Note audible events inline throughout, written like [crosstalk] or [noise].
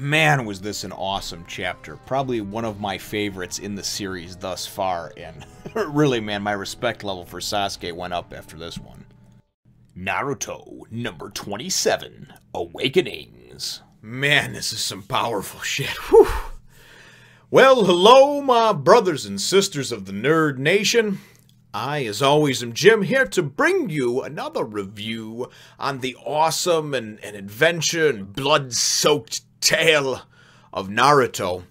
Man, was this an awesome chapter. Probably one of my favorites in the series thus far, and [laughs] really, man, my respect level for Sasuke went up after this one. Naruto, number 27, Awakenings. Man, this is some powerful shit. Whew. Well, hello, my brothers and sisters of the Nerd Nation. I, as always, am Jim, here to bring you another review on the awesome and, and adventure and blood-soaked tale of Naruto.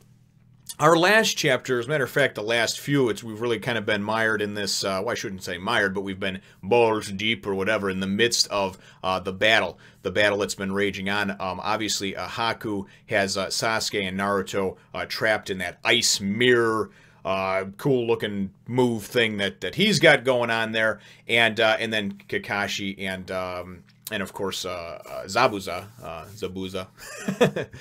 Our last chapter, as a matter of fact, the last few, it's we've really kind of been mired in this. Uh, well, I shouldn't say mired, but we've been balls deep or whatever in the midst of uh, the battle, the battle that's been raging on. Um, obviously, uh, Haku has uh, Sasuke and Naruto uh, trapped in that ice mirror. Uh, cool looking move thing that, that he's got going on there, and uh, and then Kakashi and um, and of course uh, uh, Zabuza, uh, Zabuza.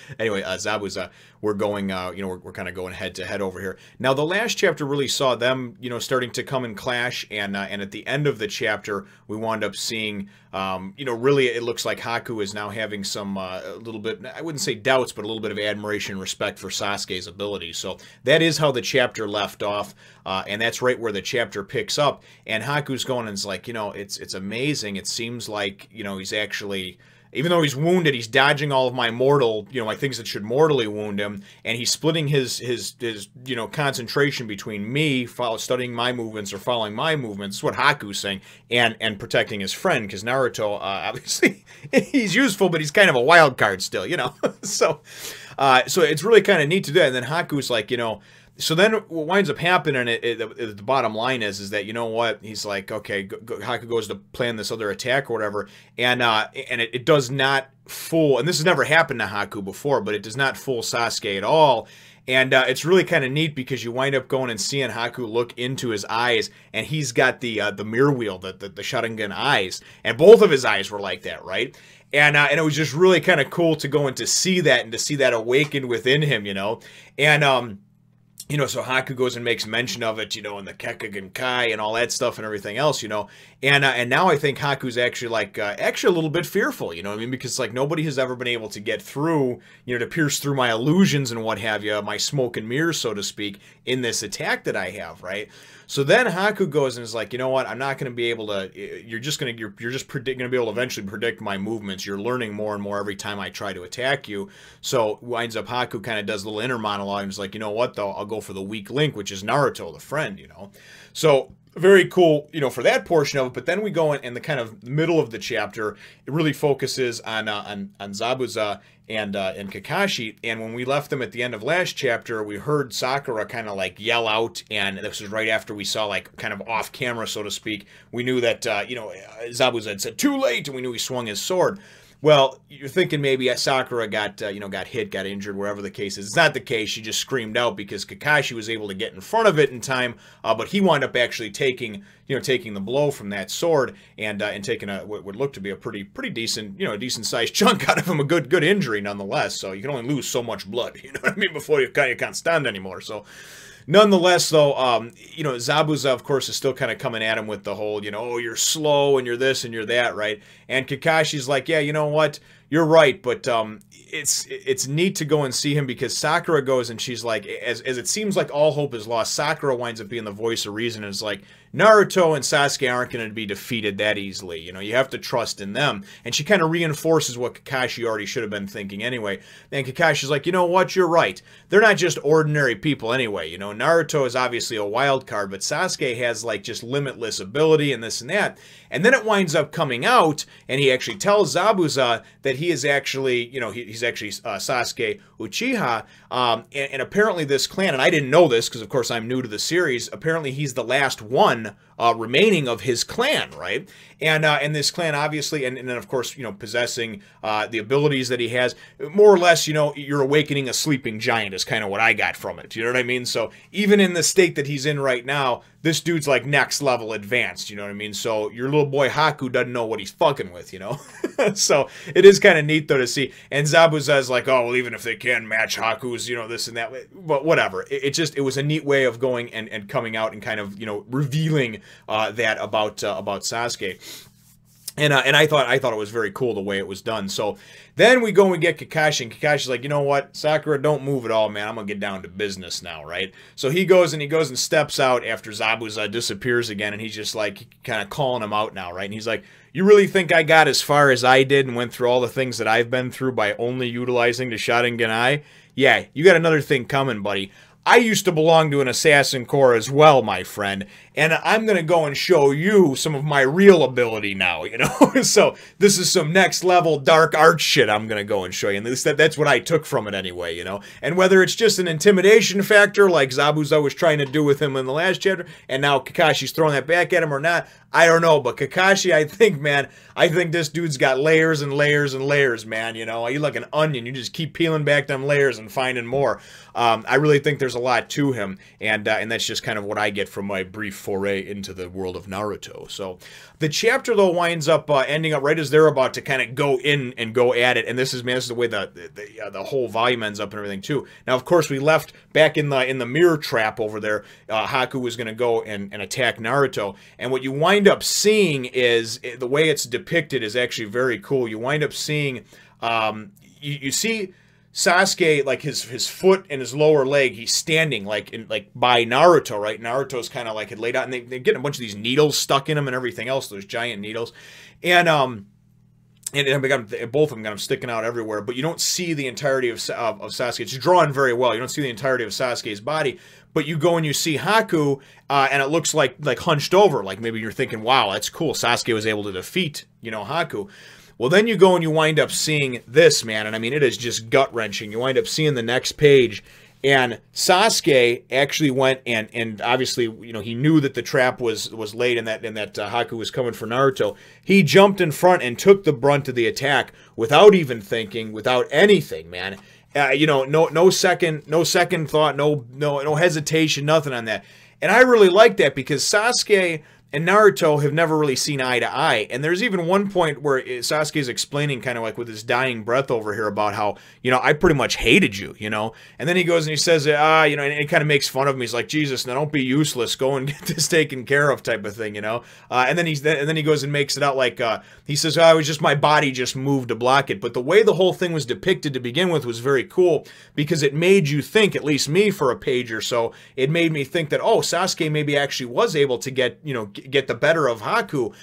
[laughs] anyway, uh, Zabuza, we're going, uh, you know, we're, we're kind of going head to head over here. Now, the last chapter really saw them, you know, starting to come and clash, and uh, and at the end of the chapter, we wound up seeing, um, you know, really it looks like Haku is now having some uh, a little bit, I wouldn't say doubts, but a little bit of admiration and respect for Sasuke's ability. So that is how the chapter left off, uh, and that's right where the chapter picks up. And Haku's going and is like, you know, it's it's amazing. It seems like you know he's actually even though he's wounded, he's dodging all of my mortal, you know, my things that should mortally wound him, and he's splitting his his his you know concentration between me, follow, studying my movements or following my movements. That's what Haku's saying, and and protecting his friend because Naruto, uh, [laughs] obviously, he's useful, but he's kind of a wild card still, you know. [laughs] so, uh, so it's really kind of neat to do that. And then Haku's like, you know so then what winds up happening it, it, it, the bottom line is is that you know what he's like okay go, go, Haku goes to plan this other attack or whatever and uh and it, does not fool and this has never happened to Haku before but it does not fool Sasuke at all and uh, it's really kind of neat because you wind up going and seeing Haku look into his eyes, and he's got the uh, the mirror wheel, the, the the Sharingan eyes, and both of his eyes were like that, right? And uh, and it was just really kind of cool to go and to see that and to see that awakened within him, you know, and um you know, so Haku goes and makes mention of it, you know, in the Kekkei Genkai and all that stuff and everything else, you know, and uh, and now I think Haku's actually like uh, actually a little bit fearful, you know, I mean, because like nobody has ever been able to get through, you know, to pierce through my illusions and what have you, my smoke and mirrors, so to speak, in this attack that I have, right? So then Haku goes and is like, you know what? I'm not going to be able to. You're just going to. You're, you're just predict, going to be able to eventually predict my movements. You're learning more and more every time I try to attack you. So winds up Haku kind of does a little inner monologue and is like, you know what? Though I'll go for the weak link, which is Naruto, the friend. You know. So very cool, you know, for that portion of it. But then we go in, in the kind of middle of the chapter. It really focuses on uh, on on Zabuza and uh, and Kakashi. And when we left them at the end of last chapter, we heard Sakura kind of like yell out, and this was right after we saw like kind of off camera, so to speak. We knew that uh, you know Zabuza had said too late, and we knew he swung his sword. Well, you're thinking maybe Sakura got uh, you know got hit, got injured, wherever the case is. It's not the case. She just screamed out because Kakashi was able to get in front of it in time, uh, but he wound up actually taking you know taking the blow from that sword and uh, and taking a what would look to be a pretty pretty decent you know a decent sized [laughs] chunk out of him, a good good injury nonetheless. So you can only lose so much blood, [laughs] you know what I mean, before you kind of can't stand anymore. So nonetheless, though, um, you know, Zabuza, of course, is still kind of coming at him with the whole, you know, oh, you're slow and you're this and you're that, right? And Kakashi's like, yeah, you know what? You're right, but um, it's it's neat to go and see him because Sakura goes and she's like, as, as it seems like all hope is lost, Sakura winds up being the voice of reason and is like, Naruto and Sasuke aren't going to be defeated that easily. You know, you have to trust in them. And she kind of reinforces what Kakashi already should have been thinking anyway. And Kakashi's like, you know what, you're right. They're not just ordinary people anyway. You know, Naruto is obviously a wild card, but Sasuke has like just limitless ability and this and that. And then it winds up coming out, and he actually tells Zabuza that he is actually, you know, he, he's actually uh, Sasuke Uchiha. Um, and, and apparently this clan, and I didn't know this because of course I'm new to the series, apparently he's the last one uh, remaining of his clan, right? And uh, and this clan obviously, and, and then of course, you know, possessing uh, the abilities that he has, more or less, you know, you're awakening a sleeping giant is kind of what I got from it. You know what I mean? So even in the state that he's in right now, this dude's like next level advanced. You know what I mean? So your little boy Haku doesn't know what he's fucking with. You know? [laughs] so it is kind of neat though to see. And Zabuza's like, oh well, even if they can match Haku's, you know, this and that, but whatever. It, it just it was a neat way of going and and coming out and kind of you know revealing uh, that about uh, about Sasuke. And, uh, and I thought I thought it was very cool the way it was done. So then we go and we get Kakashi, and Kakashi's like, you know what, Sakura, don't move at all, man. I'm gonna get down to business now, right? So he goes and he goes and steps out after Zabuza disappears again, and he's just like kind of calling him out now, right? And he's like, you really think I got as far as I did and went through all the things that I've been through by only utilizing the Sharingan Yeah, you got another thing coming, buddy. I used to belong to an assassin corps as well, my friend, and I'm going to go and show you some of my real ability now, you know? [laughs] so this is some next level dark art shit I'm going to go and show you. And that, that's what I took from it anyway, you know? And whether it's just an intimidation factor like Zabuza was trying to do with him in the last chapter, and now Kakashi's throwing that back at him or not, I don't know. But Kakashi, I think, man, I think this dude's got layers and layers and layers, man. You know, you like an onion. You just keep peeling back them layers and finding more. Um, I really think there's a lot to him, and uh, and that's just kind of what I get from my brief foray into the world of Naruto. So the chapter though winds up uh, ending up right as they're about to kind of go in and go at it, and this is man, this is the way the the, uh, the whole volume ends up and everything too. Now, of course, we left back in the in the mirror trap over there. Uh, Haku was going to go and, and attack Naruto, and what you wind up seeing is eh, the way it's depicted is actually very cool. You wind up seeing um, you, you see Sasuke, like his his foot and his lower leg, he's standing like in like by Naruto, right? Naruto's kind of like had laid out, and they, they're getting a bunch of these needles stuck in him and everything else, those giant needles, and um, and, and got, both of them got them sticking out everywhere. But you don't see the entirety of, of of Sasuke. It's drawn very well. You don't see the entirety of Sasuke's body, but you go and you see Haku, uh, and it looks like like hunched over, like maybe you're thinking, wow, that's cool. Sasuke was able to defeat you know Haku. Well, then you go and you wind up seeing this, man. And I mean, it is just gut wrenching. You wind up seeing the next page. And Sasuke actually went and and obviously you know he knew that the trap was was laid and that and that uh, Haku was coming for Naruto. He jumped in front and took the brunt of the attack without even thinking, without anything, man. Uh, you know, no no second no second thought, no no no hesitation, nothing on that. And I really like that because Sasuke and Naruto have never really seen eye to eye. And there's even one point where Sasuke is explaining, kind of like with his dying breath over here, about how, you know, I pretty much hated you, you know? And then he goes and he says, ah, you know, and it kind of makes fun of him. He's like, Jesus, now don't be useless. Go and [laughs] get this taken care of, type of thing, you know? Uh, and then he's and then he goes and makes it out like, uh, he says, oh, was just my body just moved to block it. But the way the whole thing was depicted to begin with was very cool because it made you think, at least me for a page or so, it made me think that, oh, Sasuke maybe actually was able to get, you know, get the better of Haku.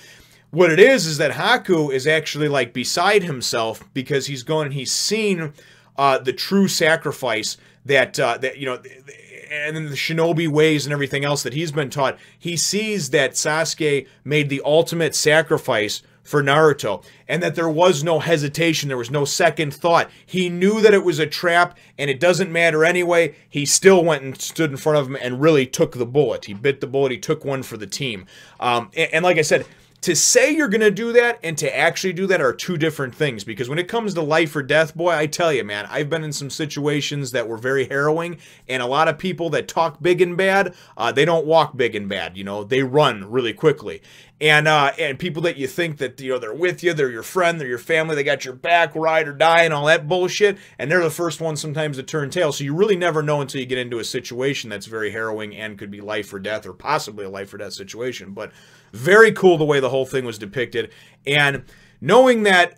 What it is is that Haku is actually like beside himself because he's going and he's seen uh, the true sacrifice that uh, that you know and then the shinobi ways and everything else that he's been taught. He sees that Sasuke made the ultimate sacrifice for Naruto, and that there was no hesitation, there was no second thought. He knew that it was a trap, and it doesn't matter anyway. He still went and stood in front of him and really took the bullet. He bit the bullet, he took one for the team. Um, and, and like I said, to say you're going to do that and to actually do that are two different things because when it comes to life or death boy i tell you man i've been in some situations that were very harrowing and a lot of people that talk big and bad uh, they don't walk big and bad you know they run really quickly and uh, and people that you think that you know they're with you they're your friend they're your family they got your back ride or die and all that bullshit and they're the first ones sometimes to turn tail so you really never know until you get into a situation that's very harrowing and could be life or death or possibly a life or death situation but very cool the way the whole thing was depicted. And knowing that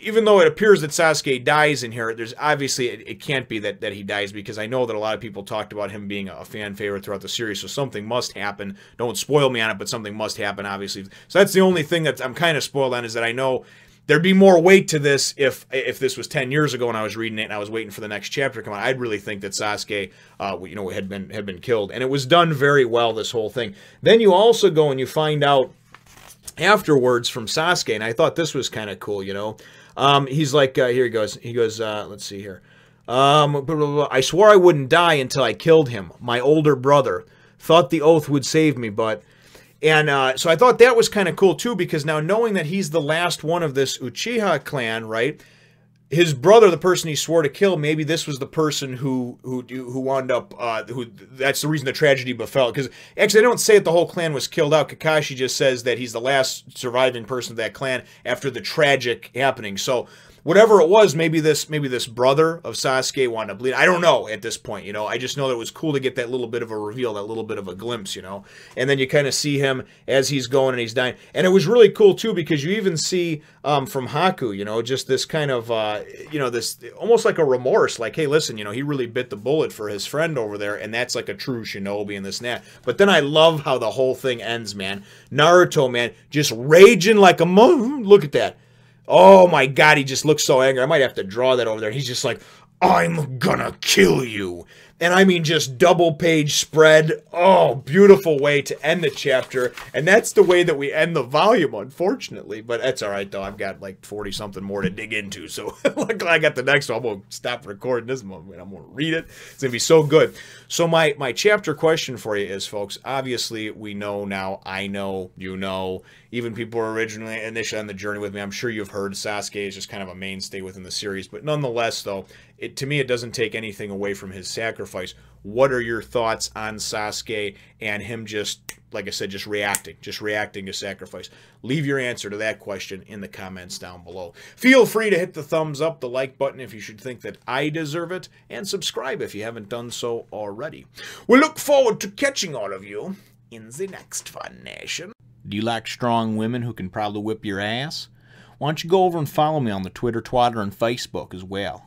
even though it appears that Sasuke dies in here, there's obviously it, it, can't be that, that he dies because I know that a lot of people talked about him being a fan favorite throughout the series, so something must happen. Don't spoil me on it, but something must happen, obviously. So that's the only thing that I'm kind of spoiled on is that I know there'd be more weight to this if if this was 10 years ago and I was reading it and I was waiting for the next chapter to come out. I'd really think that Sasuke, uh, you know, had been had been killed, and it was done very well. This whole thing. Then you also go and you find out afterwards from Sasuke, and I thought this was kind of cool. You know, um, he's like, uh, here he goes. He goes. Uh, let's see here. Um, blah, blah, blah. I swore I wouldn't die until I killed him. My older brother thought the oath would save me, but and uh, so I thought that was kind of cool too, because now knowing that he's the last one of this Uchiha clan, right? His brother, the person he swore to kill, maybe this was the person who who who wound up. Uh, who that's the reason the tragedy befell. Because actually, they don't say that the whole clan was killed out. Kakashi just says that he's the last surviving person of that clan after the tragic happening. So whatever it was, maybe this maybe this brother of Sasuke wanted to bleed. I don't know at this point, you know. I just know that it was cool to get that little bit of a reveal, that little bit of a glimpse, you know. And then you kind of see him as he's going and he's dying. And it was really cool too because you even see um, from Haku, you know, just this kind of uh, you know, this almost like a remorse, like, hey, listen, you know, he really bit the bullet for his friend over there, and that's like a true shinobi and this and that. But then I love how the whole thing ends, man. Naruto, man, just raging like a mo look at that Oh my god, he just looks so angry. I might have to draw that over there. He's just like, I'm gonna kill you. And I mean, just double page spread. Oh, beautiful way to end the chapter. And that's the way that we end the volume, unfortunately. But that's all right, though. I've got like 40 something more to dig into. So [laughs] luckily, I got the next one. I'm going to stop recording this moment. I'm going to read it. It's going to be so good. So, my, my chapter question for you is, folks, obviously, we know now, I know, you know, even people who were originally initially on the journey with me, I'm sure you've heard Sasuke is just kind of a mainstay within the series. But nonetheless, though, it to me it doesn't take anything away from his sacrifice. What are your thoughts on Sasuke and him just like I said just reacting, just reacting to sacrifice? Leave your answer to that question in the comments down below. Feel free to hit the thumbs up, the like button if you should think that I deserve it, and subscribe if you haven't done so already. We look forward to catching all of you in the next Fun Nation. Do you like strong women who can probably whip your ass? Why don't you go over and follow me on the Twitter, Twitter, and Facebook as well?